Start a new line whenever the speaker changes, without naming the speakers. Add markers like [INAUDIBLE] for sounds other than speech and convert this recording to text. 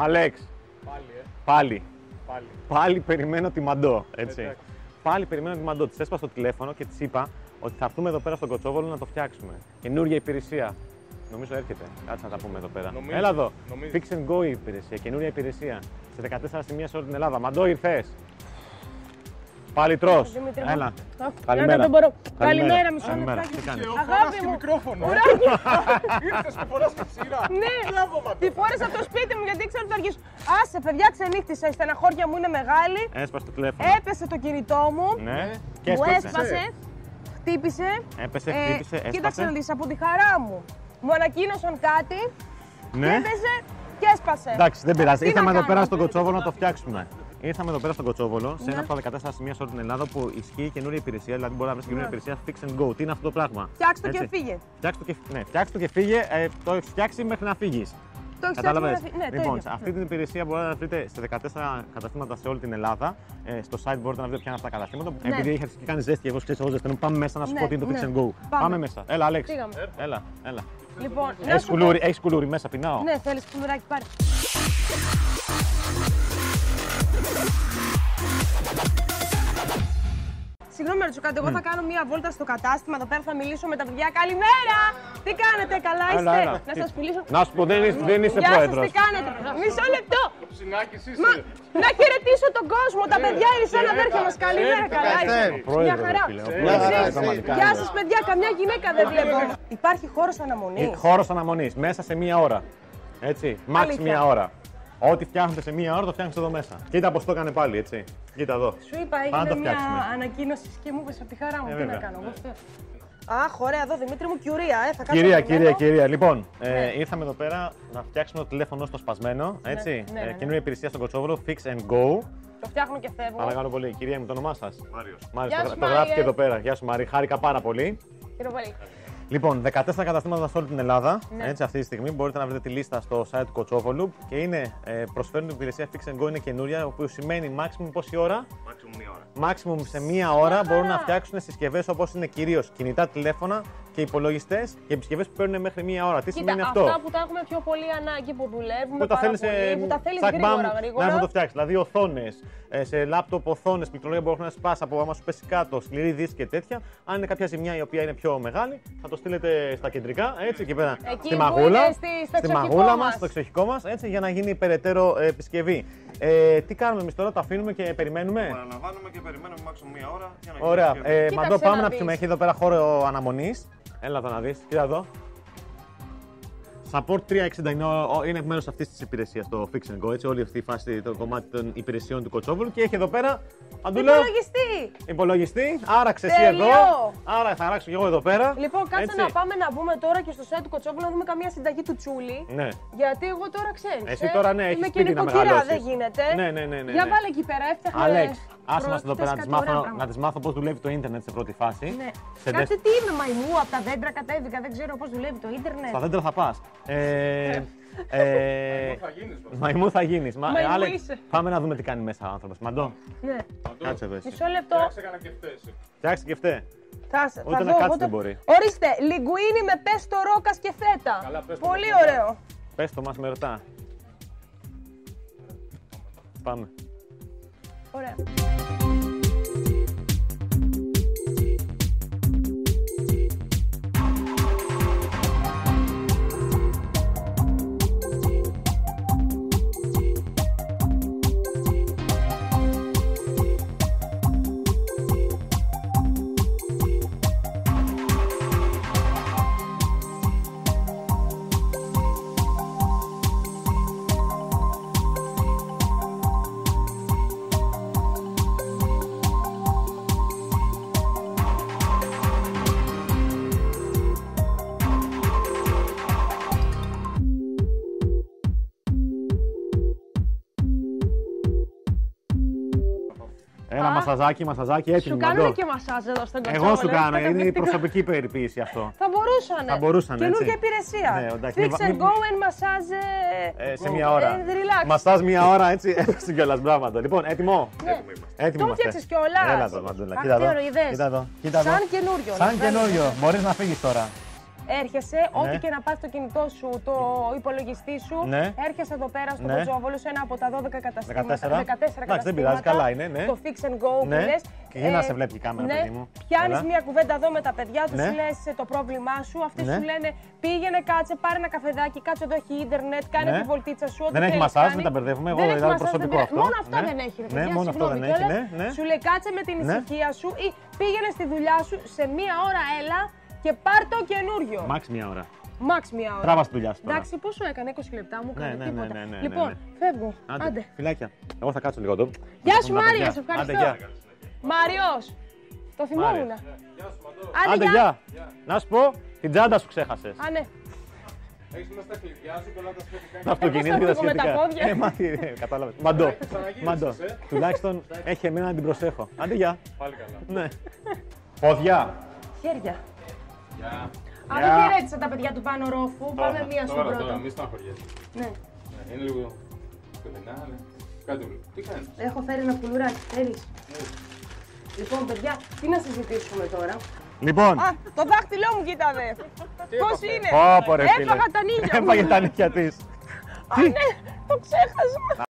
Αλέξ,
Πάλι, ε.
πάλι.
Πάλι.
Πάλι περιμένω τη μαντό. Έτσι.
Εντάξει.
Πάλι περιμένω τη μαντό. Της έσπασα το τηλέφωνο και της είπα ότι θα έρθουμε εδώ πέρα στον Κοτσόβολο να το φτιάξουμε. Καινούργια υπηρεσία. Νομίζω έρχεται. Κάτσε να τα πούμε εδώ πέρα.
Νομίζω.
Έλα εδώ.
Νομίζω.
Fix and go η υπηρεσία. Καινούργια υπηρεσία. Σε 14 σημεία σε όλη την Ελλάδα. Μαντό ήρθες. Πάλι τρώ.
Δημήτρη μου.
Έλα.
Α,
Καλημέρα.
να τον μπορώ. Καλημέρα, μισό
Καλημέρα.
λεπτάκι.
Τι κάνεις;
Αγάπη
στο
μου.
μικρόφωνο. Ήρθες και φοράς τη σειρά.
Ναι,
Μπράβο, Ματώ.
τη φόρεσα από το σπίτι μου γιατί ήξερα ότι θα αργήσω. Άσε, παιδιά, ξενύχτησα. Η στεναχώρια μου είναι μεγάλη.
Έσπασε το τηλέφωνο.
Έπεσε το κινητό μου.
Ναι. Και
Μου
έσπασε.
έσπασε. Χτύπησε.
Έπεσε,
Ε,
χτύπησε,
Κοίταξε να
έσπασε.
δεις, από τη χαρά μου. Μου ανακοίνωσαν κάτι και
Ναι.
έπεσε και έσπασε.
Εντάξει, δεν πειράζει.
Τι να
Ήρθαμε εδώ
κάνω;
πέρα στον Κοτσόβολο να το φτιάξουμε. Ήρθαμε εδώ πέρα στον Κοτσόβολο, σε
Ναι.
ένα από τα 14 σημεία σε όλη την Ελλάδα που ισχύει καινούργια υπηρεσία, δηλαδή μπορεί να βρεις καινούργια υπηρεσία fix and go. Τι είναι αυτό το πράγμα;
Φτιάξτε το
Έτσι.
και φύγε.
Φτιάξτε το και, ναι, φτιάξτε το και φύγε. Ε, το έχεις φτιάξει μέχρι να φύγεις.
Το έχεις
Κατάλαβες;
φτιάξει να φύγει. Ναι, το
λοιπόν,
ίδιο.
σε αυτή την υπηρεσία μπορείτε να βρείτε σε 14 καταστήματα σε όλη την Ελλάδα. Ε, στο site μπορείτε να βρείτε ποια είναι αυτά τα καταστήματα.
Ναι.
Επειδή έχει αρχίσει και κάνει ζέστη, εγώ ξέρω εγώ ζεσταίνω. Πάμε μέσα να σου
Ναι,
πω τι είναι το
ναι.
fix and go.
Πάμε.
μέσα. Έλα, Αλέξ.
Πήγαμε.
Έλα, έλα.
Λοιπόν, να
Έχει
σου πω-
κουλούρι, έχεις κουλούρι μέσα, πεινάω.
Ναι, θέλεις κουμουράκι, πάρε. Συγγνώμη, να ρωτήσω κάτι. Εγώ θα κάνω μία βόλτα στο κατάστημα. Εδώ πέρα θα μιλήσω με τα παιδιά. Καλημέρα! Τι κάνετε, καλά
Έλα,
είστε;
έλα.
Να σας μιλήσω.
Να σου πω, δεν είσαι, δεν είσαι
Γεια σας,
πρόεδρος.
τι κάνετε; Μισό λεπτό.
Ψινάκι, εσύ
Μα,
είσαι.
να χαιρετήσω τον κόσμο. Τα παιδιά είναι σαν αδέρφια μας. Καλημέρα, καλά είστε.
Πρόεδρος,
Μια χαρά.
ρε φίλε, ο
Εσείς,
πρόεδρος, πραγματικά
Γεια
είναι.
σας, παιδιά. Καμιά γυναίκα δεν βλέπω. Υπάρχει χώρος αναμονής.
Χώρος αναμονής μέσα σε μία ώρα. Έτσι, max
Αλήθεια.
μία ώρα. Ό,τι φτιάχνετε σε μία ώρα το φτιάχνετε εδώ μέσα. Κοίτα πώς το έκανε πάλι, έτσι. Κοίτα εδώ.
Σου είπα,
Πάμε να το
έγινε μια
φτιάξουμε.
ανακοίνωση και μου είπες από τη χαρά μου.
Ε,
Τι να
βέβαια.
κάνω. εγώ αυτό. Αχ, ωραία, εδώ Δημήτρη μου, κιουρία, ε, θα κάνω
Κυρία,
το
κυρία,
κειμένο.
κυρία. Λοιπόν, ε,
Ναι.
ήρθαμε εδώ πέρα να φτιάξουμε το τηλέφωνο στο σπασμένο. Έτσι.
ναι, ναι, ναι.
Ε, καινούργια υπηρεσία στον Κοτσόβολο, fix and go.
Το φτιάχνω και φεύγω.
Παρακαλώ πολύ. Κυρία μου, το όνομά σας. Μάριος. Μάριος,
Γεια
το,
σου,
το γράφει
Μάριε.
και εδώ πέρα. Γεια σου, Μάρι. Χάρηκα πάρα πολύ.
Κύριε πολύ.
Λοιπόν, 14 καταστήματα σε όλη την Ελλάδα.
Ναι.
Έτσι, αυτή τη στιγμή μπορείτε να βρείτε τη λίστα στο site του Κοτσόβολου και είναι, ε, προσφέρουν την υπηρεσία Fix and Go, είναι καινούρια, που σημαίνει maximum πόση ώρα;
Maximum μία ώρα.
Maximum σε μία ώρα μπορούν να φτιάξουν συσκευές όπως είναι κυρίως κινητά τηλέφωνα και υπολογιστές και επισκευές που παίρνουν μέχρι μία ώρα. Τι
Κοίτα,
σημαίνει
αυτά
αυτό.
που τα έχουμε πιο πολύ ανάγκη που δουλεύουμε
Που τα
πάρα
θέλεις
πολύ,
σε
που τα θέλεις
τσακ, μπαμ,
γρήγορα, γρήγορα.
να έρθει να το φτιάξεις. Δηλαδή οθόνες, σε λάπτοπ οθόνες, πληκτρολόγια που μπορούν να σπάσει από άμα σου πέσει κάτω, σκληρή δίσκη και τέτοια. Αν είναι κάποια ζημιά η οποία είναι πιο μεγάλη, θα το στείλετε στα κεντρικά, έτσι εκεί πέρα.
Εκεί
στη
που
μαγούλα,
είναι στη- στο
στη
εξοχικό
μαγούλα
μας.
μας, στο εξοχικό μας, έτσι για να γίνει περαιτέρω ε, επισκευή. Ε, τι κάνουμε εμείς τώρα, το αφήνουμε και περιμένουμε;
Παραλαμβάνουμε και περιμένουμε maximum μία ώρα για να
Ωραία.
γίνει
Ε,
Κοίταξε
Μαντώ, πάμε
να
να
δεις.
πιούμε. Έχει εδώ πέρα χώρο αναμονής. Έλα εδώ να δεις. Κοίτα εδώ. Support 360 είναι, ο- είναι μέρος αυτής της υπηρεσίας, το Fix and Go. Έτσι, όλη αυτή η φάση, το κομμάτι των υπηρεσιών του Κοτσόβολου. Και έχει εδώ πέρα. Αντούλα,
Υπολογιστή.
υπολογιστή. Άραξε εσύ
Τέλειο.
εδώ. Άρα θα αράξω και εγώ εδώ πέρα.
Λοιπόν, κάτσε
Έτσι.
να πάμε να μπούμε τώρα και στο site του Κοτσόβουλου να δούμε καμία συνταγή του Τσούλη.
Ναι.
Γιατί εγώ τώρα ξέρεις.
Εσύ τώρα, ναι, έχεις
Είμαι
σπίτι
και
να
νοικοκυρά,
μεγαλώσεις.
δεν γίνεται.
Ναι, ναι, ναι, ναι,
Για
ναι.
βάλε εκεί πέρα, έφτιαχνα.
Αλέξ, άσε μας εδώ πέρα να
πρότυπες
τις
κάτι ωραία
μάθω,
πράγματα.
να τις μάθω πώς δουλεύει το ίντερνετ σε πρώτη φάση.
Ναι.
Σε
Κάτσε
δες-
τι είμαι μαϊμού, από τα δέντρα κατέβηκα, δεν ξέρω πώς δουλεύει το ίντερνετ.
Στα δέντρα θα πας. Ε, ε,
Θα γίνεις βασικά.
Μαϊμού θα γίνεις. Μα,
Μαϊμού
Άλεξ,
είσαι.
πάμε να δούμε τι κάνει μέσα ο άνθρωπος. Μαντώ,
Ναι.
κάτσε εδώ εσύ.
Μισό λεπτό.
Φτιάξε κανένα και φταίς.
Φτιάξτε και φταίει.
Θα, θα
Ούτε να
δω,
κάτσεις
εγώ
δεν
το-
μπορεί.
Ορίστε, λιγκουίνι με πέστο ρόκας και φέτα.
Καλά, πες το
Πολύ
μας.
ωραίο.
Πες το μας με ρωτά. Πάμε.
Ωραία.
Ένα μασαζάκι, μασαζάκι, έτοιμο.
Σου κάνουν
Μαντώ.
και μασάζ εδώ στον κοτσόβολο.
Εγώ σου
ε,
κάνω, είναι η
καταπληκτικό.
προσωπική περιποίηση αυτό.
Θα μπορούσαν.
Θα μπορούσαν,
Καινούργια
έτσι.
υπηρεσία.
Ναι, εντάξει,
Fix
μην-
and
μην-
go and massage.
Ε, σε μία ώρα.
Ε, relax.
Μασάζ μία ώρα, έτσι, [LAUGHS] έπαιξε κιόλας, μπράβο. Λοιπόν, έτοιμο;
Ναι.
Έτοιμοι
Το
είμαστε.
φτιάξες κιόλας.
Έλα εδώ, Μαντούλα.
Αχ,
Κοίτα
τι
εδώ.
ωραίο, είδες.
Κοίτα εδώ. Κοίτα εδώ.
Σαν καινούριο.
Σαν
να
καινούριο. Μπορείς να φύγεις τώρα.
Έρχεσαι, ό,τι και να πάρει το κινητό σου, το υπολογιστή σου,
Ναι.
έρχεσαι εδώ πέρα στο
Ναι.
Κοτσόβολο, σε ένα από τα 12 καταστήματα.
14.
14
Εντάξει, δεν πειράζει, καλά είναι, ναι.
Το Fix and Go
Ναι.
που λες.
Και για να σε βλέπει η κάμερα,
ναι.
παιδί μου.
Πιάνεις
Έλα.
μια κουβέντα εδώ με τα παιδιά τους,
Ναι.
σου λε το πρόβλημά σου. Αυτοί
Ναι.
σου λένε πήγαινε, κάτσε, πάρε ένα καφεδάκι, κάτσε εδώ έχει ίντερνετ, κάνε
Ναι.
τη βολτίτσα σου. ό,τι
Δεν έχει
θέλεις
μασάζ,
κάνει.
μην τα μπερδεύουμε. Εγώ
Δεν
δεν
έχει
είναι
μασάζ,
προσωπικό
δεν
αυτό.
πειράζει. Μόνο αυτό
Ναι.
δεν έχει. ρε
Ναι,
παιδιά,
μόνο αυτό
συγγνώμη
δεν έχει,
κιόλας.
ναι, ναι.
Σου λέει κάτσε με την
Ναι.
ησυχία σου ή πήγαινε στη δουλειά σου σε μία ώρα έλα και πάρ το καινούριο.
Μάξ μια ώρα.
Μαξ μία ώρα.
Τράβα στη δουλειά σου. τώρα.
Εντάξει, πόσο έκανε, 20 λεπτά μου έκανε
Ναι, ναι, ναι,
τίποτα.
ναι, ναι, ναι,
λοιπόν,
ναι.
φεύγω. Άντε.
Άντε, φιλάκια. Εγώ θα κάτσω λίγο εδώ.
Γεια σου,
Τα
Μάρια,
παιδιά.
σε ευχαριστώ.
Άντε, γεια.
Μάριος, το θυμόμουν. Άντε,
Άντε,
γεια.
γεια. Να σου πω, την τσάντα σου ξέχασες.
Α, ναι.
Έχεις μέσα τα κλειδιά σου και όλα τα σχετικά.
Το αυτοκίνητο
θα
και τα
φύγω με τα
σχετικά.
πόδια.
Ε, μάθη, ε, κατάλαβες. Μαντό.
Ξαναγύρισες,
Μαντό.
ε.
Τουλάχιστον έχει εμένα να την προσέχω. Άντε, γεια.
Πάλι καλά.
Ναι. [LAUGHS] Πόδια.
Χέρια.
Γεια.
Α,
Γεια.
δεν χαιρέτησα τα παιδιά του πάνω ρόφου. Πάμε μία στον
Τώρα, τώρα,
πρώτο.
μη στεναχωριέσαι.
Ναι.
Ναι, Είναι λίγο κοντινά, αλλά κάτι μου. Τι κάνεις;
Έχω φέρει ένα πουλουράκι. Θέλεις; Λοιπόν, παιδιά, τι να συζητήσουμε τώρα;
Λοιπόν,
Α, το δάχτυλό μου κοίταβε. Πώς είναι;
Όπο ρε φίλε.
Έφαγα τα νύχια μου.
Έφαγε τα νύχια της.
Α, ναι, το ξέχασα.